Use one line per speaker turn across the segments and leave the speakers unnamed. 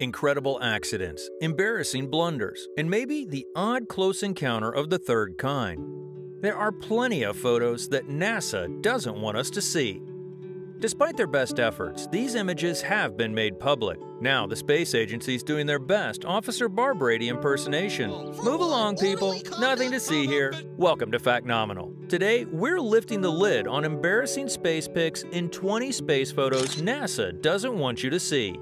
incredible accidents, embarrassing blunders, and maybe the odd close encounter of the third kind. There are plenty of photos that NASA doesn't want us to see. Despite their best efforts, these images have been made public. Now the space agency is doing their best Officer Barbrady impersonation. Move along, people. Nothing to see here. Welcome to Factnomenal. Today, we're lifting the lid on embarrassing space pics in 20 space photos NASA doesn't want you to see.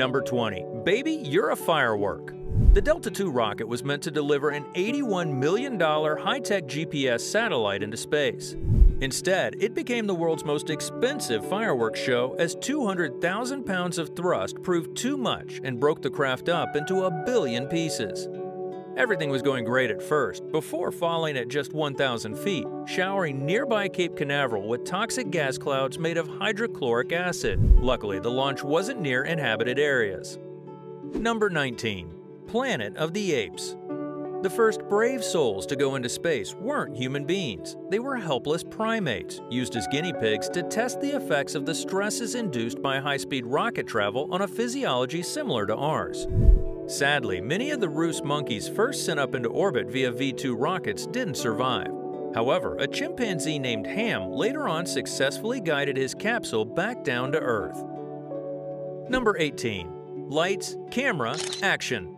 Number 20. Baby, you're a firework. The Delta II rocket was meant to deliver an $81 million high-tech GPS satellite into space. Instead, it became the world's most expensive fireworks show as 200,000 pounds of thrust proved too much and broke the craft up into a billion pieces. Everything was going great at first, before falling at just 1,000 feet, showering nearby Cape Canaveral with toxic gas clouds made of hydrochloric acid. Luckily, the launch wasn't near inhabited areas. Number 19. Planet of the Apes The first brave souls to go into space weren't human beings. They were helpless primates, used as guinea pigs to test the effects of the stresses induced by high-speed rocket travel on a physiology similar to ours. Sadly, many of the rhesus monkeys first sent up into orbit via V-2 rockets didn't survive. However, a chimpanzee named Ham later on successfully guided his capsule back down to Earth. Number 18. Lights, Camera, Action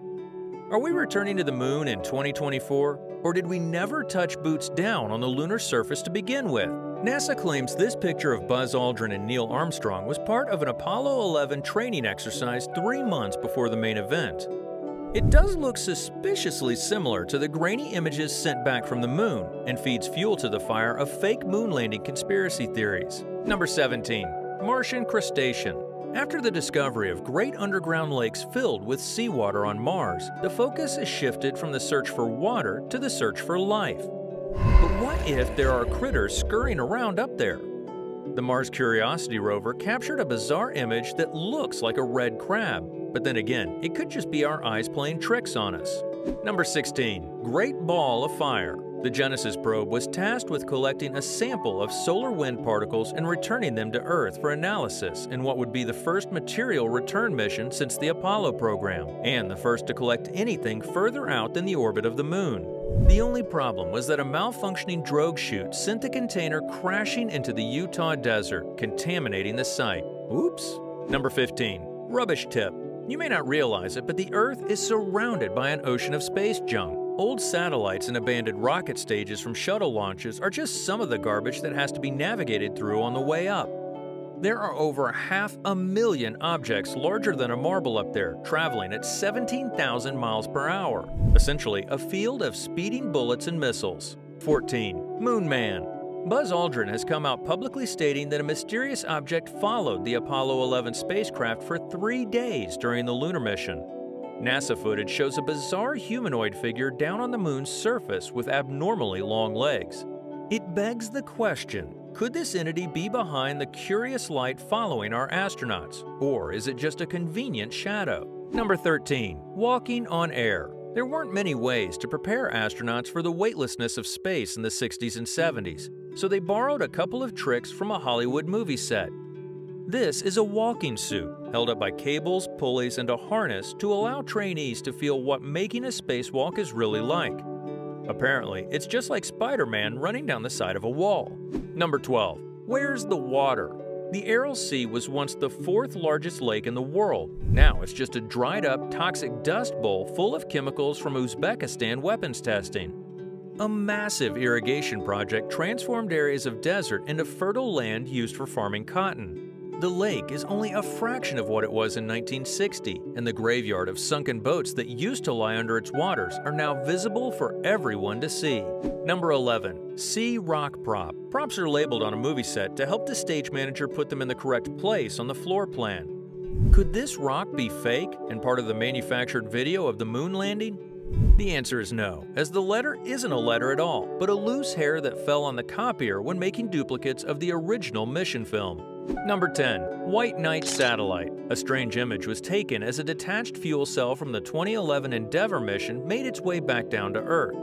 Are we returning to the moon in 2024? Or did we never touch boots down on the lunar surface to begin with? NASA claims this picture of Buzz Aldrin and Neil Armstrong was part of an Apollo 11 training exercise three months before the main event. It does look suspiciously similar to the grainy images sent back from the moon and feeds fuel to the fire of fake moon landing conspiracy theories. Number 17. Martian Crustacean After the discovery of great underground lakes filled with seawater on Mars, the focus is shifted from the search for water to the search for life. But what if there are critters scurrying around up there? The Mars Curiosity rover captured a bizarre image that looks like a red crab, but then again, it could just be our eyes playing tricks on us. Number 16. Great Ball of Fire The Genesis probe was tasked with collecting a sample of solar wind particles and returning them to Earth for analysis in what would be the first material return mission since the Apollo program, and the first to collect anything further out than the orbit of the Moon. The only problem was that a malfunctioning drogue chute sent the container crashing into the Utah desert, contaminating the site. Oops. Number 15. Rubbish tip. You may not realize it, but the Earth is surrounded by an ocean of space junk. Old satellites and abandoned rocket stages from shuttle launches are just some of the garbage that has to be navigated through on the way up. There are over half a million objects larger than a marble up there, traveling at 17,000 miles per hour. Essentially, a field of speeding bullets and missiles. 14. Moon Man Buzz Aldrin has come out publicly stating that a mysterious object followed the Apollo 11 spacecraft for three days during the lunar mission. NASA footage shows a bizarre humanoid figure down on the moon's surface with abnormally long legs. It begs the question, could this entity be behind the curious light following our astronauts, or is it just a convenient shadow? Number 13. Walking on Air There weren't many ways to prepare astronauts for the weightlessness of space in the 60s and 70s so they borrowed a couple of tricks from a Hollywood movie set. This is a walking suit, held up by cables, pulleys, and a harness to allow trainees to feel what making a spacewalk is really like. Apparently, it's just like Spider-Man running down the side of a wall. Number 12. Where's the water? The Aral Sea was once the fourth largest lake in the world. Now it's just a dried up, toxic dust bowl full of chemicals from Uzbekistan weapons testing. A massive irrigation project transformed areas of desert into fertile land used for farming cotton. The lake is only a fraction of what it was in 1960, and the graveyard of sunken boats that used to lie under its waters are now visible for everyone to see. Number 11. C Rock Prop Props are labeled on a movie set to help the stage manager put them in the correct place on the floor plan. Could this rock be fake and part of the manufactured video of the moon landing? The answer is no, as the letter isn't a letter at all, but a loose hair that fell on the copier when making duplicates of the original mission film. Number 10. White Knight Satellite. A strange image was taken as a detached fuel cell from the 2011 Endeavour mission made its way back down to Earth.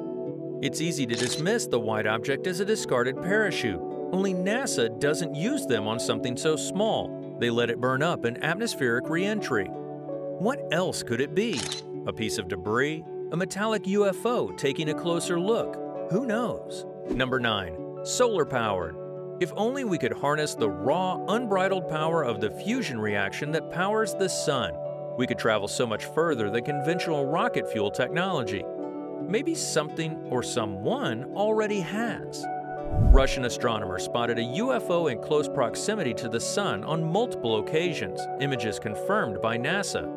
It's easy to dismiss the white object as a discarded parachute, only NASA doesn't use them on something so small. They let it burn up in atmospheric reentry. What else could it be? A piece of debris? A metallic UFO taking a closer look? Who knows? Number 9. Solar powered. If only we could harness the raw, unbridled power of the fusion reaction that powers the sun, we could travel so much further than conventional rocket fuel technology. Maybe something or someone already has. Russian astronomers spotted a UFO in close proximity to the Sun on multiple occasions, images confirmed by NASA.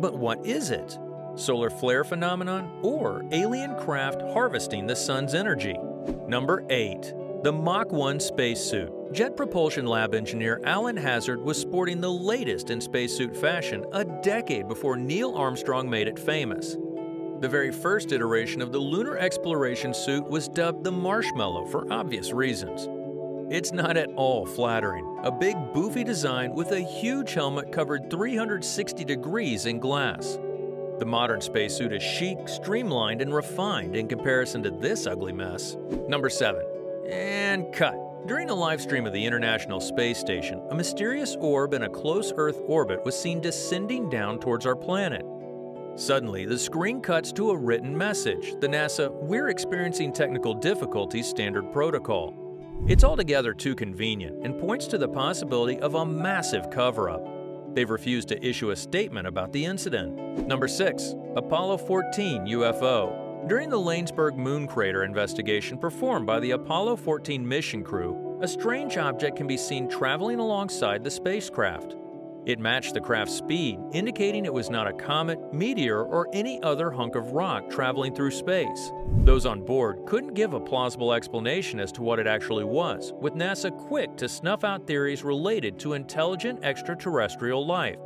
But what is it? Solar flare phenomenon or alien craft harvesting the Sun's energy? Number 8. The Mach 1 spacesuit. Jet Propulsion Lab engineer Alan Hazard was sporting the latest in spacesuit fashion a decade before Neil Armstrong made it famous. The very first iteration of the lunar exploration suit was dubbed the Marshmallow for obvious reasons. It's not at all flattering. A big, boofy design with a huge helmet covered 360 degrees in glass. The modern spacesuit is chic, streamlined, and refined in comparison to this ugly mess. Number 7. And cut. During a live stream of the International Space Station, a mysterious orb in a close Earth orbit was seen descending down towards our planet. Suddenly, the screen cuts to a written message, the NASA We're Experiencing Technical Difficulties Standard Protocol. It's altogether too convenient and points to the possibility of a massive cover-up. They've refused to issue a statement about the incident. Number 6. Apollo 14 UFO During the Lansberg moon crater investigation performed by the Apollo 14 mission crew, a strange object can be seen traveling alongside the spacecraft. It matched the craft's speed, indicating it was not a comet, meteor, or any other hunk of rock traveling through space. Those on board couldn't give a plausible explanation as to what it actually was, with NASA quick to snuff out theories related to intelligent extraterrestrial life.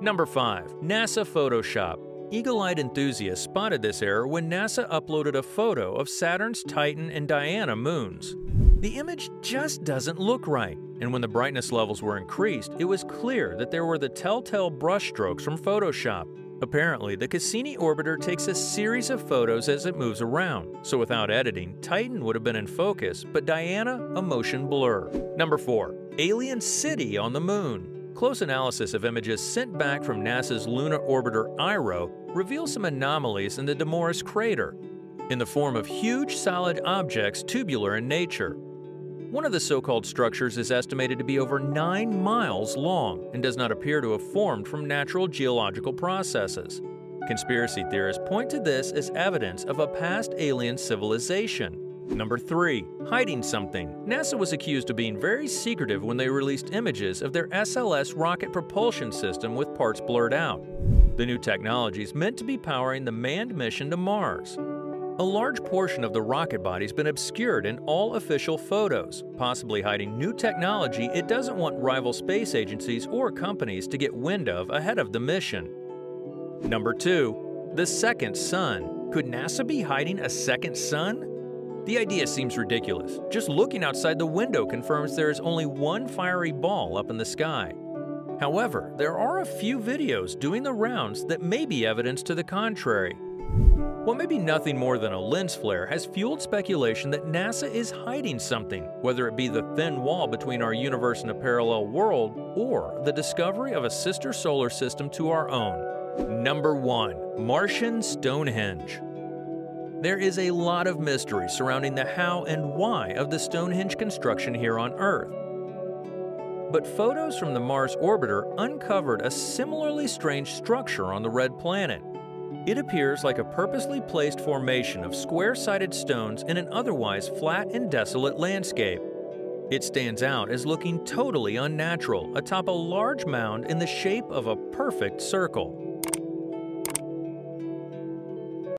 Number 5. NASA Photoshop Eagle-eyed enthusiasts spotted this error when NASA uploaded a photo of Saturn's Titan and Dione moons. The image just doesn't look right, and when the brightness levels were increased, it was clear that there were the telltale brushstrokes from Photoshop. Apparently, the Cassini orbiter takes a series of photos as it moves around, so without editing, Titan would have been in focus, but Dione a motion blur. Number 4. Alien City on the Moon Close analysis of images sent back from NASA's lunar orbiter LRO reveals some anomalies in the Demoris crater, in the form of huge solid objects tubular in nature. One of the so-called structures is estimated to be over 9 miles long and does not appear to have formed from natural geological processes. Conspiracy theorists point to this as evidence of a past alien civilization. Number 3. Hiding something. NASA was accused of being very secretive when they released images of their SLS rocket propulsion system with parts blurred out. The new technology is meant to be powering the manned mission to Mars. A large portion of the rocket body has been obscured in all official photos, possibly hiding new technology it doesn't want rival space agencies or companies to get wind of ahead of the mission. Number 2. The Second Sun. Could NASA be hiding a second sun? The idea seems ridiculous. Just looking outside the window confirms there is only one fiery ball up in the sky. However, there are a few videos doing the rounds that may be evidence to the contrary. What may be nothing more than a lens flare has fueled speculation that NASA is hiding something, whether it be the thin wall between our universe and a parallel world, or the discovery of a sister solar system to our own. Number 1. Martian Stonehenge There is a lot of mystery surrounding the how and why of the Stonehenge construction here on Earth. But photos from the Mars orbiter uncovered a similarly strange structure on the red planet. It appears like a purposely placed formation of square-sided stones in an otherwise flat and desolate landscape. It stands out as looking totally unnatural atop a large mound in the shape of a perfect circle.